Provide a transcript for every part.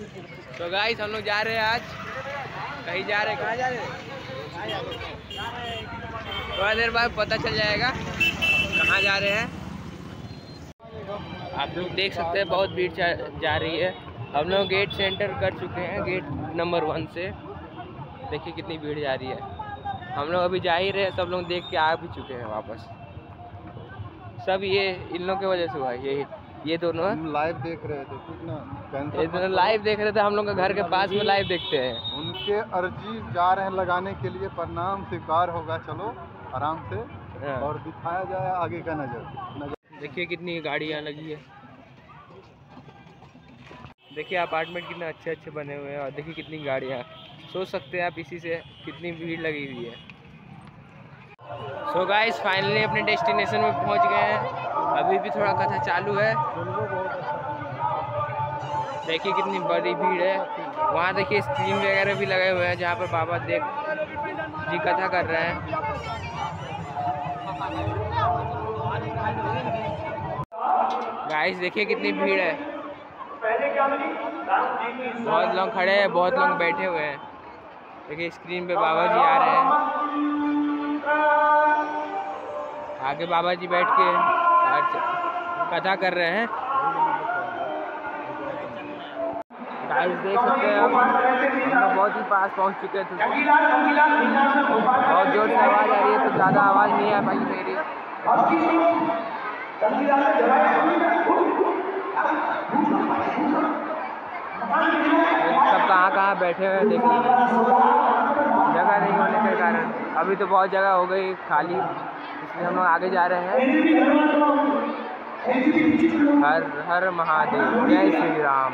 तो गाइस हम लोग जा रहे हैं आज। कहीं जा रहे कहाँ जा रहे थोड़ा देर बाद पता चल जाएगा कहाँ जा रहे हैं। आप लोग देख सकते हैं बहुत भीड़ जा, रही है। हम लोग गेट सेंटर कर चुके हैं गेट नंबर वन से। देखिए कितनी भीड़ जा रही है। हम लोग अभी जा ही रहे हैं सब लोग देख के आ भी चुके हैं वापस। सब ये इन लोगों की वजह से हुआ ये ये दोनों हम लाइव देख रहे थे कुछ ना? ये दोनों लाइव देख रहे थे हम लोग का घर के पास में लाइव देखते हैं। उनके अर्जी जा रहे हैं लगाने के लिए प्रणाम स्वीकार होगा चलो आराम से। हाँ। और दिखाया जाए आगे का नज़र। नज़र। देखिए कितनी गाड़ियाँ लगी है। देखिए अपार्टमेंट कितने अच्छे अच्छे बने हुए हैं और देखिए कितनी गाड़ियाँ। सोच सकते हैं आप इसी से कितनी भीड़ लगी हुई है। सो गाइस फाइनली अपने डेस्टिनेशन में पहुँच गए हैं। अभी भी थोड़ा कथा चालू है। देखिए कितनी बड़ी भीड़ है। वहाँ देखिए स्क्रीन वगैरह भी लगे हुए हैं, जहाँ पर बाबा देख जी कथा कर रहे हैं। गाइस देखिए कितनी भीड़ है। बहुत लोग खड़े हैं, बहुत लोग बैठे हुए हैं। देखिए स्क्रीन पे बाबा जी आ रहे हैं। आगे बाबा जी बैठ के आज कथा कर रहे हैं। गाइस देख सकते हैं, हम बहुत ही पास पहुँच चुके थे बहुत ज़ोर से आवाज़ आ रही है तो ज़्यादा आवाज़ नहीं आ पाई मेरी। सब कहाँ कहाँ बैठे हुए हैं देख लीजिए जगह नहीं होने के कारण। अभी तो बहुत जगह हो गई, खाली। इसलिए हम लोग आगे जा रहे हैं। हर हर महादेव। जय श्री राम।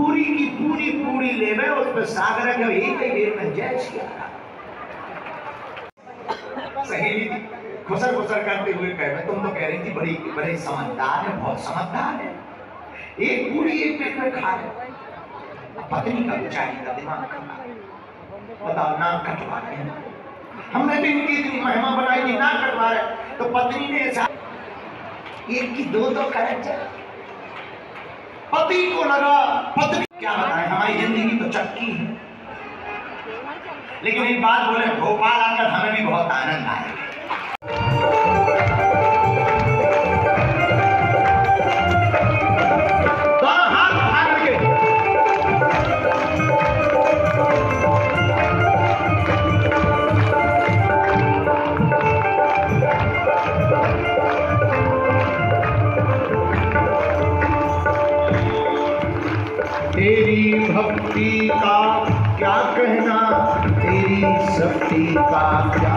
पूरी की पूरी पूरी लेवे उस पर सागर के ही वीर में जय श्री सहेली खुसर खुसर करते हुए कह रहे, तुम तो कह रही थी, बड़ी, बड़े समझदार है, बहुत समझदार है। एक पूरी एक पेट में खा रहे। पत्नी का बेचारी का दिमाग खराब बताओ, नाक कटवा रहे हमने भी इनकी इतनी महिमा बनाई थी, नाक कटवा रहे। तो पत्नी ने ऐसा एक की दो करक जाए पति को लगा, पत्नी क्या बताए हमारी ज़िंदगी तो चक्की है। लेकिन एक बात बोले, भोपाल आकर हमें भी बहुत का क्या कहना? तेरी शक्ति का क्या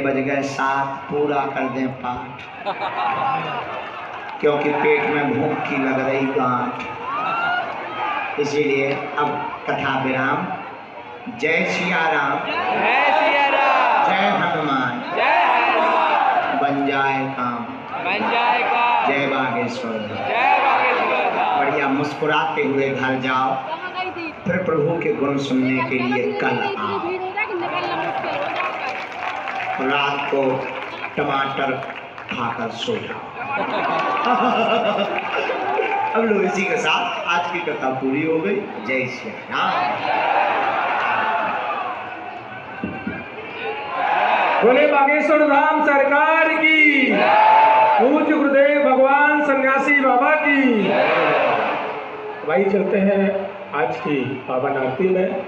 बज गए सात पूरा कर दें पाठ। क्योंकि पेट में भूख की लग रही गांठ। इसीलिए अब कथा विराम। जय सिया राम जय सिया राम जय हनुमान। जय हनुमान। बन जाए काम। बन जाएगा जय बागेश्वर। जय बागेश्वर। बढ़िया मुस्कुराते हुए घर जाओ। फिर प्रभु के गुण सुनने के लिए कल आओ। रात को टमाटर खाकर सो जाओ। अब लोग इसी के साथ आज की कथा पूरी हो गई। जय श्री राम। बोले बागेश्वर धाम सरकार की। पूज्य गुरुदेव भगवान सन्यासी बाबा की। भाई चलते हैं आज की पावन आरती में।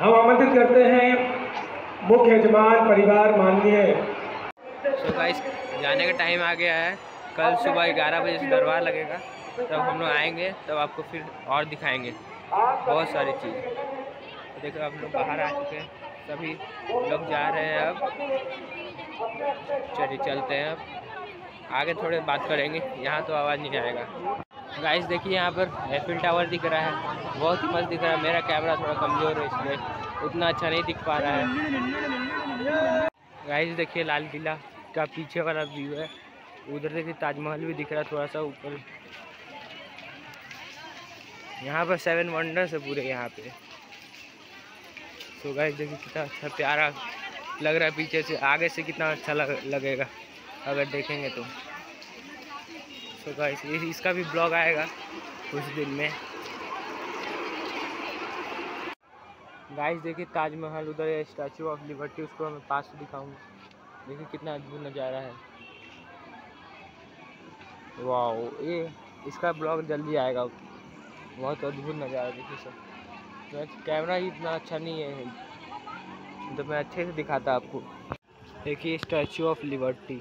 हम आमंत्रित करते हैं मुख्य यजमान परिवार माननीय। सो गाइस जाने का टाइम आ गया है। कल सुबह ग्यारह बजे से दरबार लगेगा। तब हम लोग आएँगे, तब आपको फिर और दिखाएँगे। बहुत सारी चीज़। देखो आप लोग बाहर आ चुके हैं। सभी लोग जा रहे हैं अब। चलिए चलते हैं अब। आगे थोड़े बात करेंगे। यहाँ तो आवाज़ नहीं आएगा। गाइस देखिए यहाँ पर एफिल टावर दिख रहा है। बहुत ही मस्त दिख रहा है। मेरा कैमरा थोड़ा कमज़ोर है इसलिए। उतना अच्छा नहीं दिख पा रहा है। गाइस देखिए लाल किला का पीछे वाला व्यू है। उधर देखिए ताजमहल भी दिख रहा है थोड़ा सा ऊपर। यहाँ पर सेवन वंडर्स है पूरे यहाँ पे। सो गाइस देखिए कितना अच्छा प्यारा लग रहा है पीछे से। आगे से कितना अच्छा लग, लगेगा अगर देखेंगे तो। सो गाइस इसका भी ब्लॉग आएगा कुछ दिन में। गाइस देखिए ताजमहल उधर है स्टैचू ऑफ़ लिबर्टी उसको मैं पास से दिखाऊँगा। देखिए कितना अद्भुत नज़ारा है। वाह ये इसका ब्लॉग जल्दी आएगा। बहुत अद्भुत नज़ारा देखिए सर मेरा कैमरा ही इतना अच्छा नहीं है। तो मैं अच्छे से दिखाता आपको। देखिए स्टैचू ऑफ़ लिबर्टी